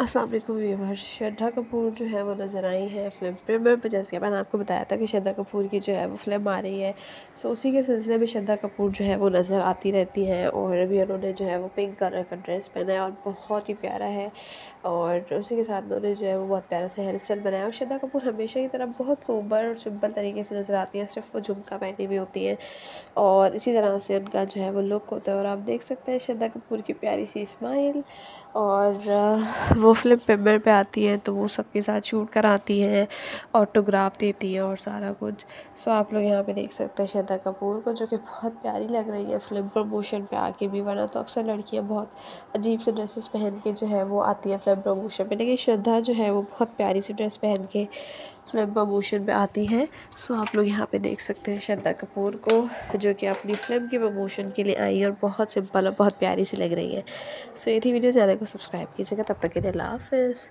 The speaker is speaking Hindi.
अस्सलाम वालेकुम व्यूवर्स, श्रद्धा कपूर जो है वो नज़र आई है फ़िल्म प्रीमियर पर, जैसे मैंने आपको बताया था कि श्रद्धा कपूर की जो है वो फ़िल्म आ रही है। सो उसी के सिलसिले में श्रद्धा कपूर जो है वो नज़र आती रहती हैं और अभी उन्होंने जो है वो पिंक कलर का ड्रेस पहना है और बहुत ही प्यारा है और उसी के साथ उन्होंने जो है वो बहुत प्यारा से हेयर स्टाइल बनाया और श्रद्धा कपूर हमेशा की तरह बहुत सोबर और सिंपल तरीके से नज़र आती है, सिर्फ़ वो झुमका पहनी हुई होती हैं और इसी तरह से उनका जो है वो लुक होता है और आप देख सकते हैं श्रद्धा कपूर की प्यारी सी स्माइल और वो फ़िल्म पेमर पे आती है तो वो सबके साथ शूट कराती हैं ऑटोग्राफ देती है और सारा कुछ। सो आप लोग यहाँ पे देख सकते हैं श्रद्धा कपूर को, जो कि बहुत प्यारी लग रही है फ़िल्म प्रमोशन पे आके भी, वरना तो अक्सर लड़कियाँ बहुत अजीब से ड्रेसेस पहन के जो है वो आती है फ़िल्म प्रमोशन पर लेकिन श्रद्धा जो है वो बहुत प्यारी सी ड्रेस पहन के फ़िल्म प्रमोशन में आती हैं। सो आप लोग यहाँ पे देख सकते हैं श्रद्धा कपूर को, जो कि अपनी फ़िल्म के प्रमोशन के लिए आई है और बहुत सिंपल और बहुत प्यारी सी लग रही है। सो ये थी वीडियो, चैनल को सब्सक्राइब कीजिएगा। तब तक के लिए हाफिज़।